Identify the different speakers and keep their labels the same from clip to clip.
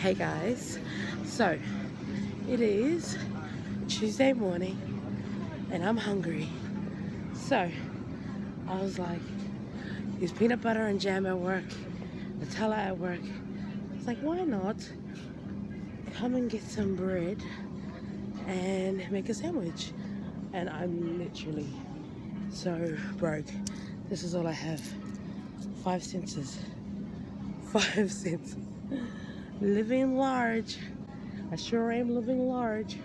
Speaker 1: Hey guys, so it is Tuesday morning and I'm hungry. So I was like, is peanut butter and jam at work, Nutella at work. It's like, why not come and get some bread and make a sandwich? And I'm literally so broke. This is all I have. Five senses. Five cents. Living large. I sure am living large.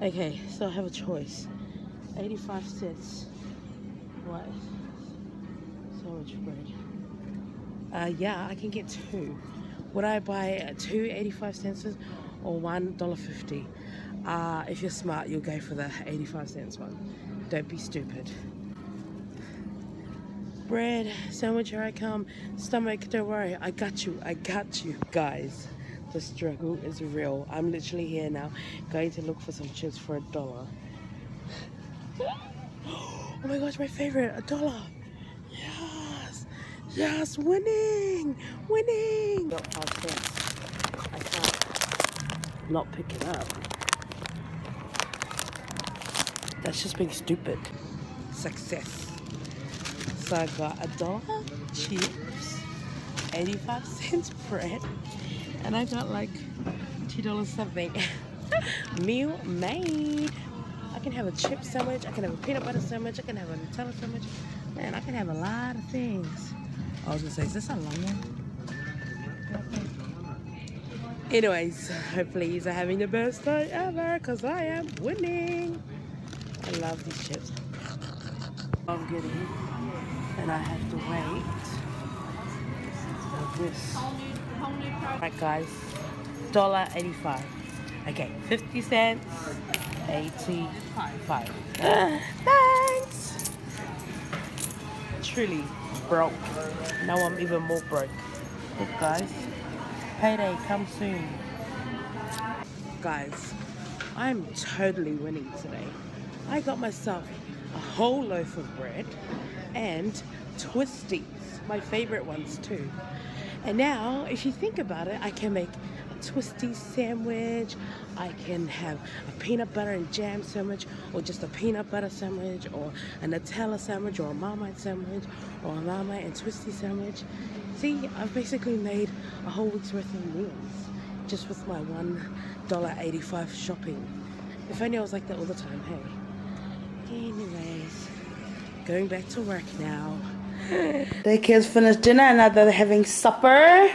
Speaker 1: Okay, so I have a choice. 85 cents. What? So much bread. Uh, yeah, I can get two. Would I buy two 85 cents or one dollar fifty? Uh, if you're smart, you'll go for the 85 cents one. Don't be stupid. Bread, sandwich, here I come. Stomach, don't worry. I got you. I got you, guys. The struggle is real. I'm literally here now, going to look for some chips for a dollar. Oh my gosh, my favorite, a dollar. Yes, yes, winning, winning. I can't not pick it up. That's just being stupid. Success. So I got a dollar chips, 85 cents bread, and I got like $2 something. Meal made. I can have a chip sandwich, I can have a peanut butter sandwich, I can have a Nutella sandwich, man, I can have a lot of things. I was gonna say, is this a long one? Anyways, hopefully you're having the best day ever, because I am winning. Love these chips. I'm getting, and I have to wait for this. Alright guys, dollar eighty-five. Okay, fifty cents, eighty-five. Thanks. Truly broke. Now I'm even more broke. Look guys, payday come soon. Guys, I'm totally winning today. I got myself a whole loaf of bread and twisties, my favorite ones too. And now, if you think about it, I can make a twisty sandwich, I can have a peanut butter and jam sandwich, or just a peanut butter sandwich, or a Nutella sandwich, or a Marmite sandwich, or a Marmite and twisty sandwich. See, I've basically made a whole week's worth of meals just with my $1.85 shopping. If only I was like that all the time, hey. Anyways, going back to work now. The kids finished dinner and now they're having supper.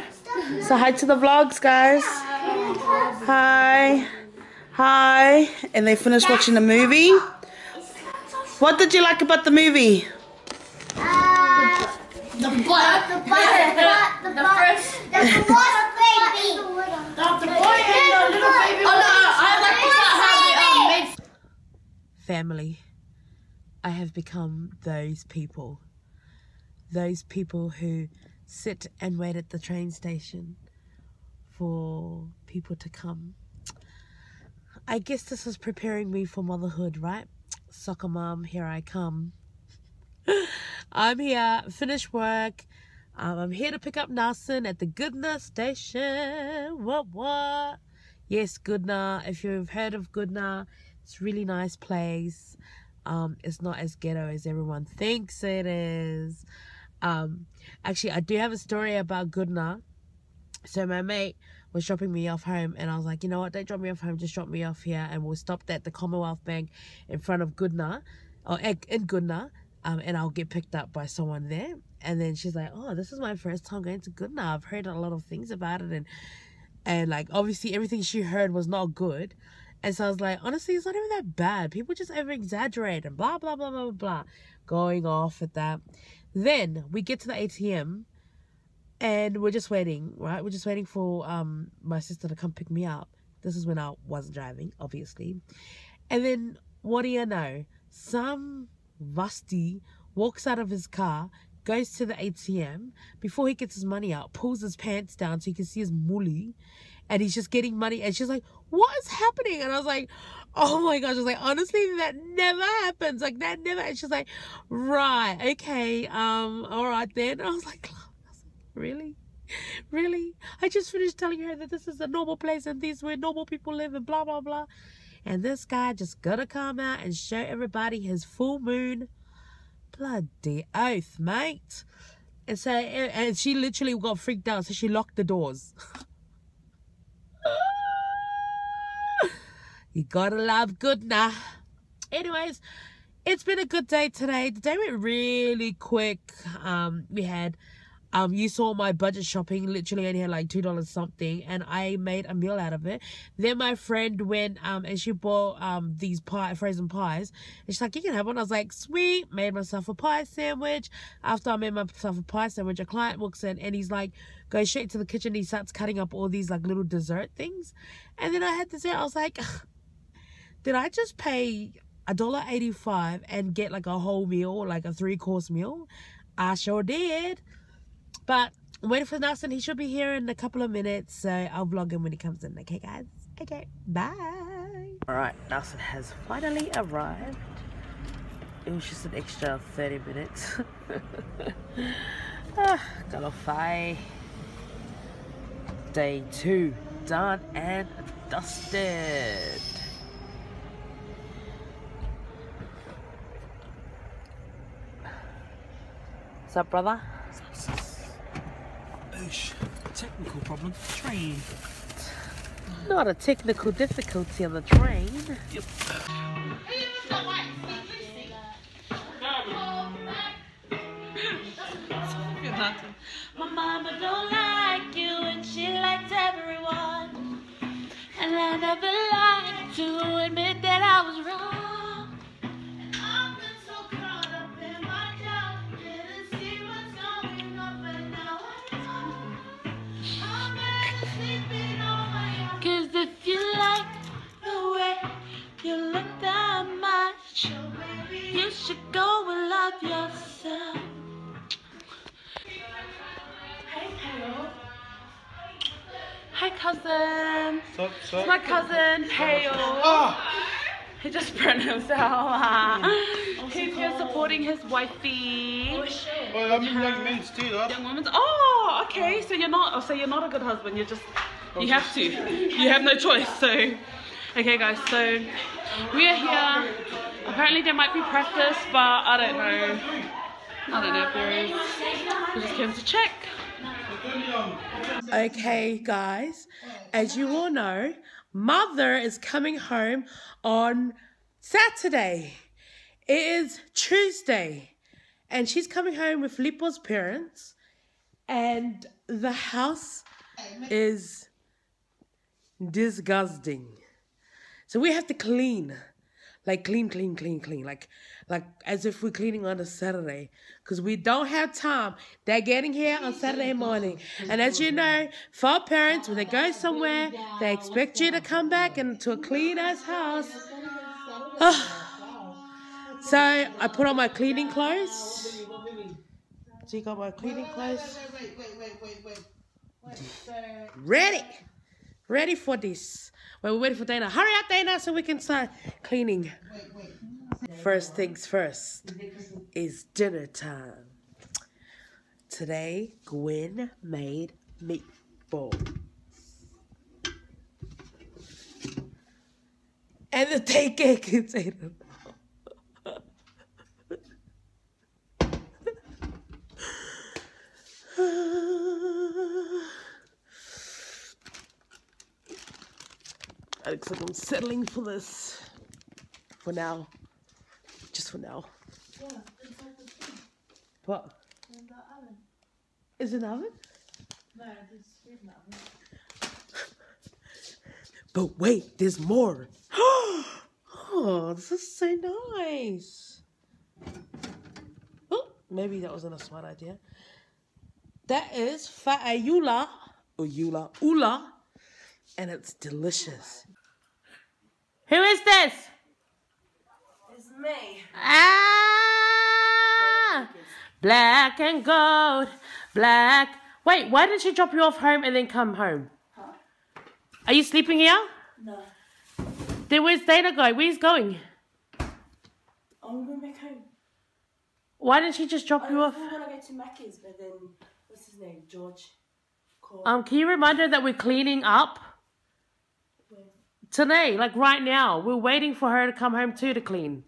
Speaker 1: So hi to the vlogs, guys. Hi. Hi. And they finished watching the movie. What did you like about the movie?
Speaker 2: Uh, the butt. The butt. The butt. The first. The first baby.
Speaker 3: The boy and the little baby. Oh no, I like the part how they um, made
Speaker 1: Family. I have become those people. Those people who sit and wait at the train station for people to come. I guess this is preparing me for motherhood, right? Soccer mom, here I come. I'm here, finished work. Um, I'm here to pick up Nelson at the Goodna station. What, what? Yes, Goodna. If you've heard of Goodna, it's really nice place. Um, it's not as ghetto as everyone thinks it is. Um, actually, I do have a story about Goodna. So my mate was dropping me off home, and I was like, you know what? Don't drop me off home. Just drop me off here, and we'll stop at the Commonwealth Bank in front of Goodna, or in Goodna, um, and I'll get picked up by someone there. And then she's like, oh, this is my first time going to Goodna. I've heard a lot of things about it, and and like obviously everything she heard was not good. And so I was like, honestly, it's not even that bad. People just over exaggerate and blah, blah, blah, blah, blah, going off at that. Then we get to the ATM and we're just waiting, right? We're just waiting for um my sister to come pick me up. This is when I wasn't driving, obviously. And then what do you know? Some rusty walks out of his car, goes to the ATM, before he gets his money out, pulls his pants down so you can see his mully, and he's just getting money. And she's like, What is happening? And I was like, oh my gosh. I was like, honestly, that never happens. Like that never. And she's like, right, okay, um, all right then. I was like, I was like, really? Really? I just finished telling her that this is a normal place and this where normal people live and blah blah blah. And this guy just gotta come out and show everybody his full moon. Bloody oath, mate. And so, and she literally got freaked out, so she locked the doors. you gotta love Goodna. Anyways, it's been a good day today. The day went really quick. Um, we had um, you saw my budget shopping, literally only had like two dollars something, and I made a meal out of it. Then my friend went um and she bought um these pie frozen pies, and she's like, "You can have one." I was like, "Sweet." Made myself a pie sandwich. After I made myself a pie sandwich, a client walks in and he's like, goes straight to the kitchen. He starts cutting up all these like little dessert things, and then I had to say, I was like, "Did I just pay?" a dollar 85 and get like a whole meal like a three course meal i sure did but waiting for Nelson. He should be here in a couple of minutes. So I'll vlog him when he comes in. Okay, guys? Okay, bye. Alright, Nelson has finally arrived. It was just an extra 30 minutes. ah, Galofai. Day two. Done and dusted. What's up, brother?
Speaker 4: Technical problem. Train.
Speaker 1: Not a technical difficulty on the train.
Speaker 4: Yep.
Speaker 3: My mama don't like you and she likes everyone. And I never liked to admit It's my cousin, Pale. He just burned himself. Ah. He's here supporting his wifey.
Speaker 4: Well, I mean, like men too, huh?
Speaker 3: Young woman's. Oh, okay. So you're not. Oh, so you're not a good husband. You're just. You have to. You have no choice. So, okay, guys. So we are here. Apparently there might be practice, but I don't know. I don't know if there is. We just came to check.
Speaker 1: Okay, guys, as you all know, Mother is coming home on Saturday. It is Tuesday, and she's coming home with Lipo's parents, and the house is disgusting. So we have to clean, like clean, clean, clean, clean, like like as if we're cleaning on a Saturday, because we don't have time. They're getting here on Saturday morning, and as you know, for parents when they go somewhere, they expect you to come back into a clean ass house. so I put on my cleaning clothes. So you got my cleaning clothes. Ready, ready for this. Well, we're waiting for Deyna. Hurry up, Deyna, so we can start cleaning. First things first is dinner time. Today, Gwen made meatballs. And the take cake. I looks like I'm settling for this. For now. Just for now. What? Is it an oven? No, it's an oven? But wait, there's more. oh, this is so nice. Oh, maybe that wasn't a smart idea. That is fa'ayula, or yula, ula, and it's delicious. Who is this? Ah! Black and gold, black. Wait, why didn't she drop you off home and then come home? Huh? Are you sleeping here?
Speaker 5: No.
Speaker 1: Then where's Deyna going? Where's going?
Speaker 5: I'm going back home.
Speaker 1: Why didn't she just drop
Speaker 5: I
Speaker 1: you off?
Speaker 5: I want to go to Macca's, but then what's his name? George. Called.
Speaker 1: Um, can you remind her that we're cleaning up today, like right now? We're waiting for her to come home too to clean.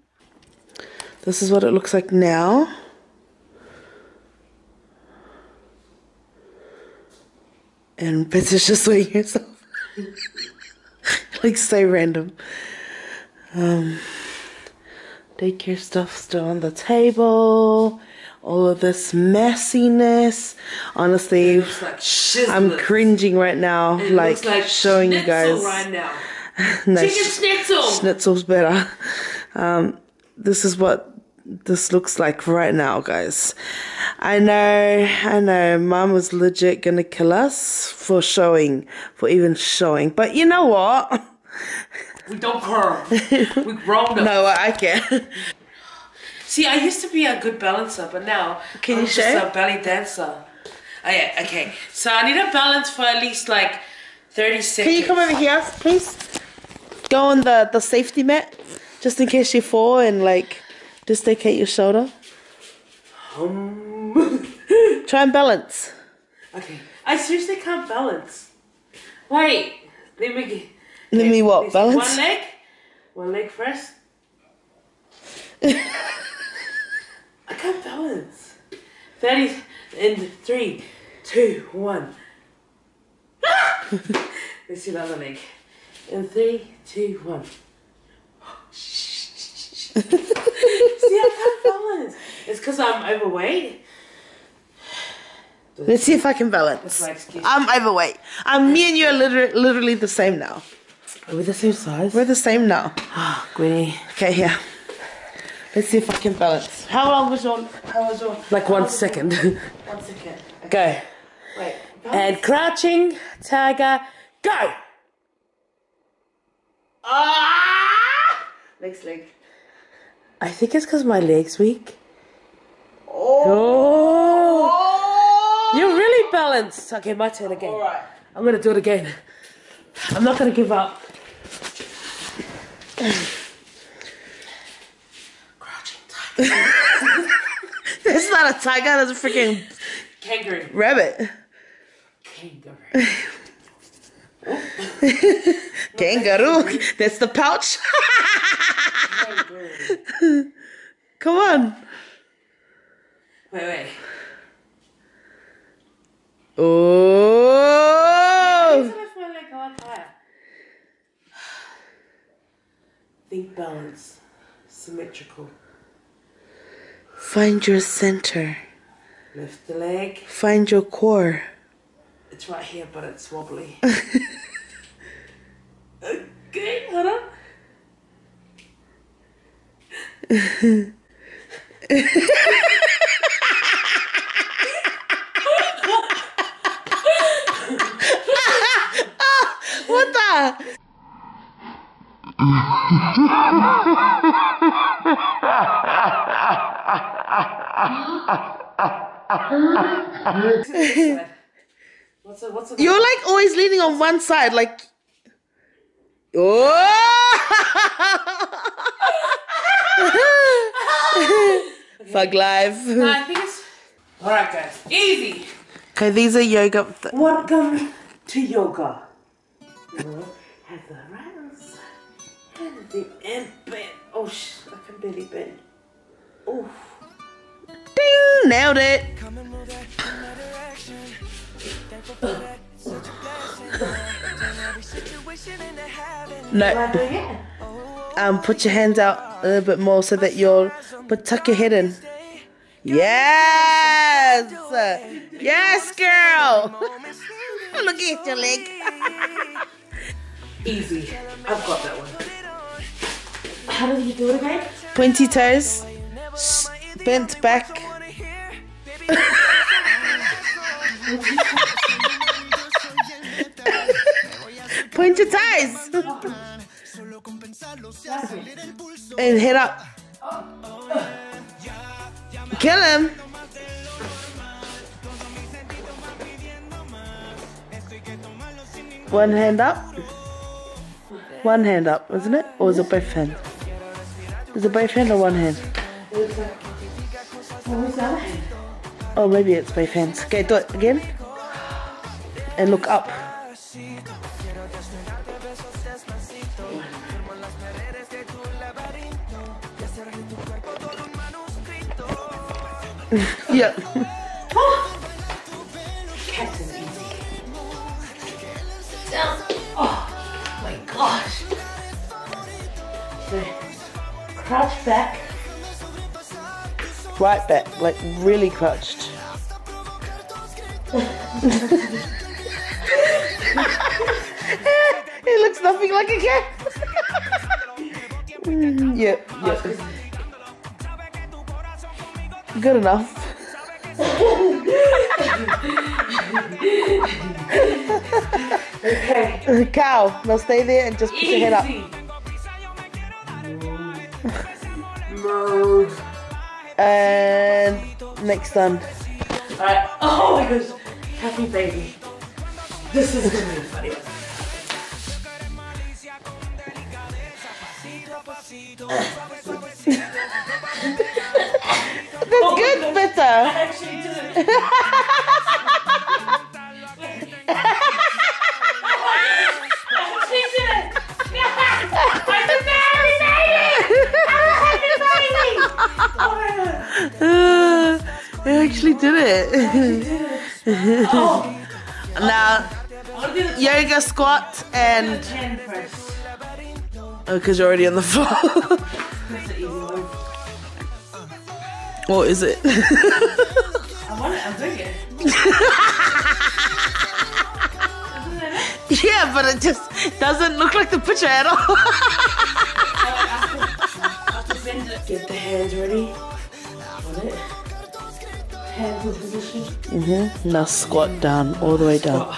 Speaker 6: This is what it looks like now. And Betsy's just weighing herself. like so random. Um, daycare stuff still on the table. All of this messiness. Honestly, I'm cringing right now, like, like, showing you guys.
Speaker 1: Right now.
Speaker 6: No,
Speaker 1: Chicken schnitzel.
Speaker 6: Schnitzel's better. Um, this is what this looks like right now, guys. I know, I know, mom was legit gonna kill us for showing, for even showing. But you know what?
Speaker 1: We don't care. we grown up.
Speaker 6: No, I can't.
Speaker 1: See, I used to be a good balancer, but now
Speaker 6: Can
Speaker 1: I'm
Speaker 6: you
Speaker 1: just
Speaker 6: show?
Speaker 1: a belly dancer. Oh yeah, okay. So I need a balance for at least like thirty seconds.
Speaker 6: Can you come over here, please? Go on the, the safety mat, just in case you fall and like dislocate your shoulder.
Speaker 1: Um,
Speaker 6: Try and balance.
Speaker 1: okay. I seriously can't balance. Wait, let me get.
Speaker 6: Let me what? Balance?
Speaker 1: One leg. One leg first. I can't balance. Thirty in three, two, one. Let's see the other leg. In three, two, one. See, I can't balance. It's because I'm overweight.
Speaker 6: Let's see if I can balance.
Speaker 1: That's my excuse.
Speaker 6: I'm overweight. Um, me and you are literally, literally the same now.
Speaker 1: Are we the same size?
Speaker 6: We're the same now.
Speaker 1: Ah, Gwenny.
Speaker 6: Okay, here. Let's see if I can balance. How long was your? How was your?
Speaker 1: Like one second.
Speaker 6: One second.
Speaker 1: go.
Speaker 6: Wait.
Speaker 1: And crouching, tiger, go!
Speaker 6: Ah! Next leg.
Speaker 1: I think it's because my leg's weak. Oh. oh. You're oh. really balanced. Okay, my turn again.
Speaker 6: All right.
Speaker 1: I'm gonna do it again. I'm not gonna give up. Crouching tiger.
Speaker 6: That's not a tiger. That's a freaking
Speaker 1: Kangaroo.
Speaker 6: rabbit.
Speaker 1: Kangaroo.
Speaker 6: Kangaroo. That's the pouch. Come on.
Speaker 1: Wait, wait.
Speaker 6: Oh.
Speaker 1: lift my leg a lot higher. Think balance. Symmetrical.
Speaker 6: Find your center.
Speaker 1: Lift the leg.
Speaker 6: Find your core.
Speaker 1: It's right here, but it's wobbly. okay, hold on.
Speaker 6: What the?
Speaker 1: What's a, what's a,
Speaker 6: You're like always leaning on one side, like. Oh! Fuck life.
Speaker 1: I think it's. Alright, guys. Easy.
Speaker 6: Okay, these are yoga. th-
Speaker 1: Welcome to yoga. You know, have the right on side and the end bend. Oh, sh- I can barely bend. Oof.
Speaker 6: Ding! Nailed it. No. Um, put your hands out a little bit more so that you'll. But tuck your head in. Yes! Yes, girl! Look at your leg.
Speaker 1: Easy. I've got that one. How do you do it again?
Speaker 6: Pointy toes. Bent back. Point your toes. and head up. Kill him. One hand up. one hand up, isn't it? Or is it both hands? Is it both hand or one hand? Oh, maybe it's both hands. Okay, do it again. And look up. yeah.
Speaker 1: Cats is easy. Down. Oh my gosh. So, crouch back.
Speaker 6: Right back, like really crouched. it looks nothing like a cat. Mm, yep, yep. Good enough.
Speaker 1: Okay.
Speaker 6: Cow, now stay there and just put your head up.
Speaker 1: Easy.
Speaker 6: And next time.
Speaker 1: Alright. Oh my gosh. Happy baby. This is gonna be funny.
Speaker 6: That's good, Peta.
Speaker 1: Actually did it. Actually did it. I'm a happy baby. I'm a happy baby. Oh my god.
Speaker 6: I actually did it.
Speaker 1: Oh,
Speaker 6: now, yoga squat and. Oh, because you're already on the floor. Or is it?
Speaker 1: I want it. I'm doing it?
Speaker 6: yeah, but it just doesn't look like the picture at all.
Speaker 1: Get the hands ready. Hands position.
Speaker 6: mm-hmm. Now squat down, all the way down.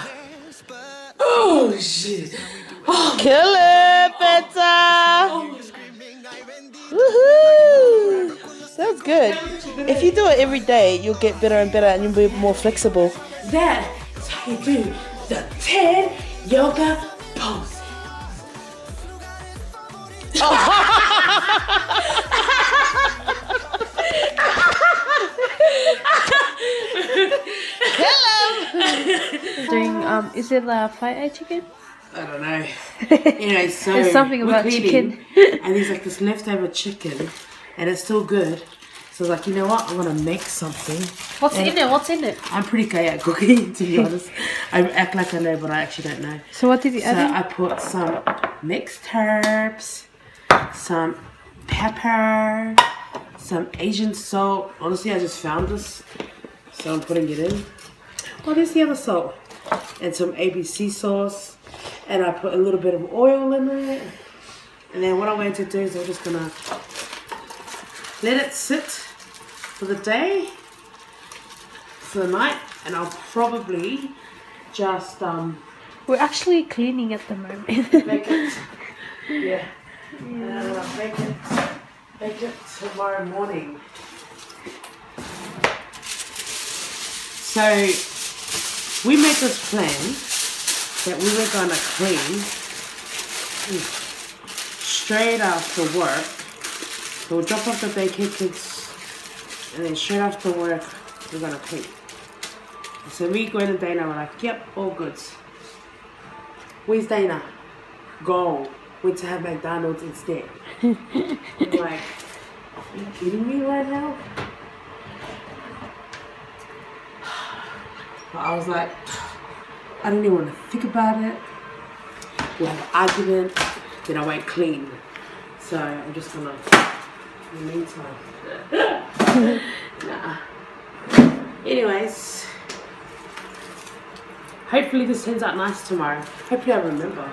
Speaker 1: Oh shit. Oh.
Speaker 6: Kill it, Peta! Woohoo! That's good. If you do it every day, you'll get better and better and you'll be more flexible.
Speaker 1: Is how you do the 10 yoga poses.
Speaker 3: Doing um, is it the fried egg chicken?
Speaker 1: I don't know. Anyway, so
Speaker 3: There's something
Speaker 1: we're
Speaker 3: about chicken.
Speaker 1: and there's like this leftover chicken, and it's still good. So I was like, you know what? I'm gonna make something.
Speaker 3: What's in it? What's in it?
Speaker 1: I'm pretty good at cooking, to be honest. I act like I know, but I actually don't know.
Speaker 3: So what did you
Speaker 1: So
Speaker 3: add? in?
Speaker 1: I put some mixed herbs, some pepper, some Asian salt. Honestly, I just found this, so I'm putting it in. Oh, there's the other salt. And some ABC sauce. And I put a little bit of oil in it. And then what I'm going to do is I'm just gonna let it sit for the day, for the night, and I'll probably just um
Speaker 3: We're actually cleaning at the moment.
Speaker 1: It. Yeah. And then I'll bake it. Bake it tomorrow morning. So we made this plan that we were gonna clean straight after work. So we'll drop off the daycare kids and then straight after work we're gonna clean. So we me, Gwen and Deyna were like, yep, all goods. Where's Deyna? Go. Went to have McDonald's instead. I'm like, are you kidding me right now? But I was like, I didn't even want to think about it. We'll have an argument, then I won't clean. So I'm just gonna, in the meantime. nah. Anyways, hopefully this turns out nice tomorrow. Hopefully I remember.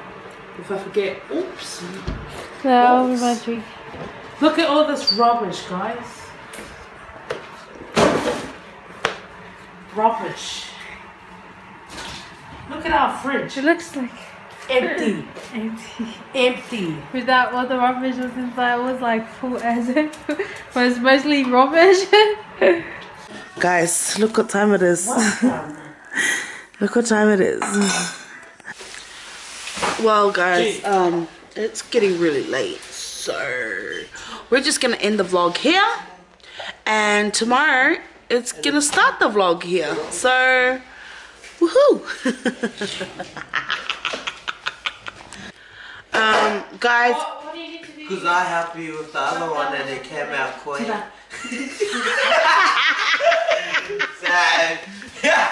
Speaker 1: If I forget, oops.
Speaker 3: no,
Speaker 1: Oops.
Speaker 3: me.
Speaker 1: Look at all this rubbish, guys. Rubbish. Look at our fridge.
Speaker 3: It looks like
Speaker 1: Empty.
Speaker 3: empty.
Speaker 1: Empty.
Speaker 3: Without all the rubbish was inside, it was like full as it was mostly rubbish.
Speaker 6: Guys, look what time it is. Look what time it is. Well, guys, um, it's getting really late. So we're just gonna end the vlog here. And tomorrow it's gonna start the vlog here. So woohoo! um guys
Speaker 7: Because I helped you with the other one and it came out so, yeah.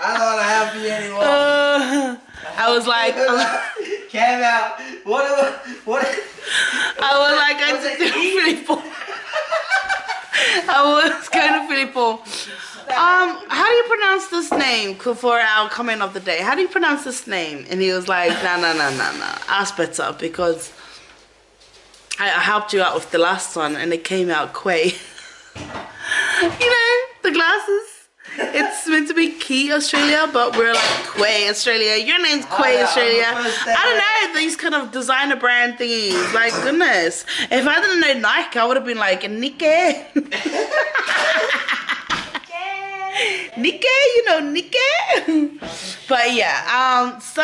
Speaker 7: I don't want to help you anymore.
Speaker 6: uh, I was like
Speaker 7: came out. What? What?
Speaker 6: I was like I
Speaker 7: Was
Speaker 6: just Filipo. I was going to Filipo. Um, how do you pronounce this name for our comment of the day? How do you pronounce this name? And he was like, no, no, no, no, no. Ask better because I I helped you out with the last one and it came out Quay. you know, the glasses. It's meant to be Key Australia, but we're like Quay Australia. Your name's Quay
Speaker 7: yeah,
Speaker 6: Australia.
Speaker 7: I'm the first
Speaker 6: I don't know these kind of designer brand thingies. Like goodness, if I didn't know Nike, I would have been like Nike. Nike, you know Nike. but yeah, um, so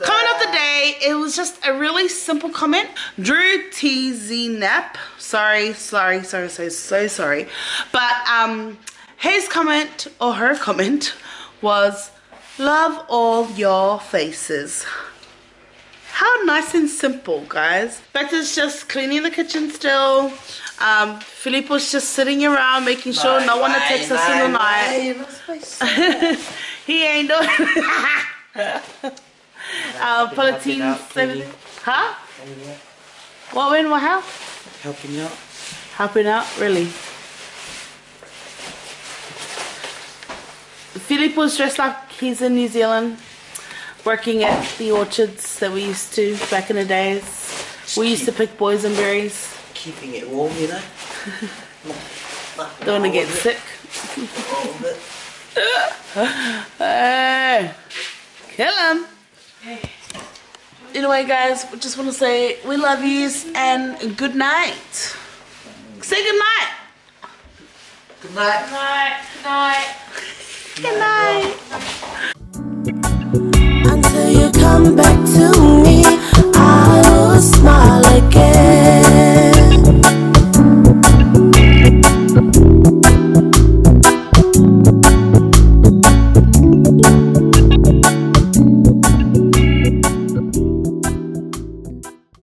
Speaker 6: comment of the day. It was just a really simple comment. Drew TZ Nap. Sorry, sorry, sorry, so so sorry. But um, his comment or her comment was, "Love all your faces." How nice and simple, guys. Becca's just cleaning the kitchen still. Um, Filipo's just sitting around making sure no one attacks us in the night. he ain't doing uh, Palatine. Huh? What when what how?
Speaker 7: Helping out.
Speaker 6: Helping out, really. Filipo's dressed like he's in New Zealand, working at the orchards that we used to back in the days. We used to pick boysenberries.
Speaker 7: Keeping it warm, you know.
Speaker 6: Don't want to get sick.
Speaker 7: All.
Speaker 6: Hey, kill him. Anyway, guys, we just want to say we love yous and good night. Say good night.
Speaker 7: Good night.
Speaker 3: Night, night.
Speaker 6: Good night.
Speaker 8: until you come back to me, I will smile again.